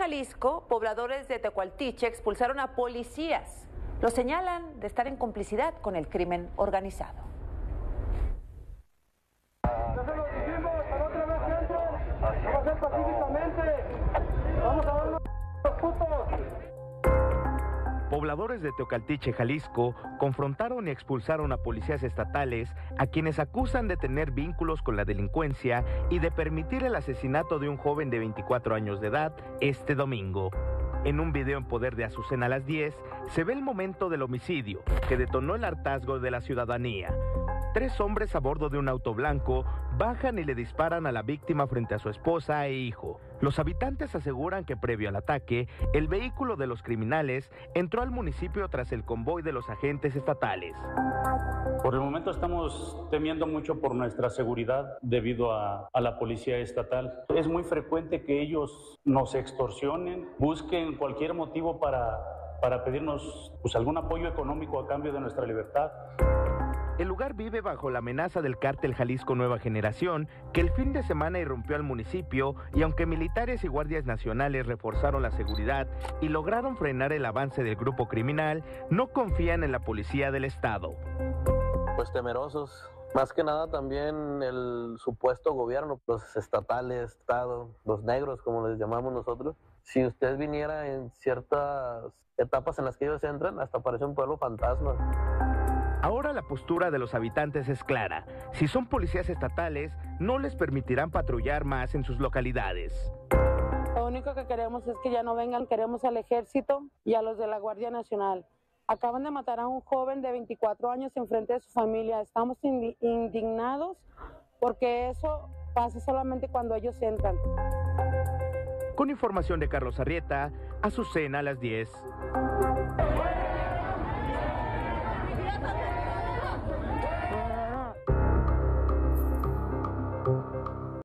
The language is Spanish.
Jalisco, pobladores de Tecualtiche expulsaron a policías. Lo señalan de estar en complicidad con el crimen organizado. Pobladores de Teocaltiche, Jalisco, confrontaron y expulsaron a policías estatales a quienes acusan de tener vínculos con la delincuencia y de permitir el asesinato de un joven de 24 años de edad este domingo. En un video en poder de Azucena a las 10 se ve el momento del homicidio que detonó el hartazgo de la ciudadanía. Tres hombres a bordo de un auto blanco bajan y le disparan a la víctima frente a su esposa e hijo. Los habitantes aseguran que previo al ataque, el vehículo de los criminales entró al municipio tras el convoy de los agentes estatales. Por el momento estamos temiendo mucho por nuestra seguridad debido a, la policía estatal. Es muy frecuente que ellos nos extorsionen, busquen cualquier motivo para, para pedirnos pues, algún apoyo económico a cambio de nuestra libertad. El lugar vive bajo la amenaza del cártel Jalisco Nueva Generación, que el fin de semana irrumpió al municipio y aunque militares y guardias nacionales reforzaron la seguridad y lograron frenar el avance del grupo criminal, no confían en la policía del estado. Pues temerosos, más que nada también el supuesto gobierno, los estatales, Estado, los negros como les llamamos nosotros. Si usted viniera en ciertas etapas en las que ellos entran, hasta parece un pueblo fantasma. Ahora la postura de los habitantes es clara. Si son policías estatales, no les permitirán patrullar más en sus localidades. Lo único que queremos es que ya no vengan, queremos al ejército y a los de la Guardia Nacional. Acaban de matar a un joven de 24 años en frente de su familia. Estamos indignados porque eso pasa solamente cuando ellos entran. Con información de Carlos Arrieta, Azucena a las 10.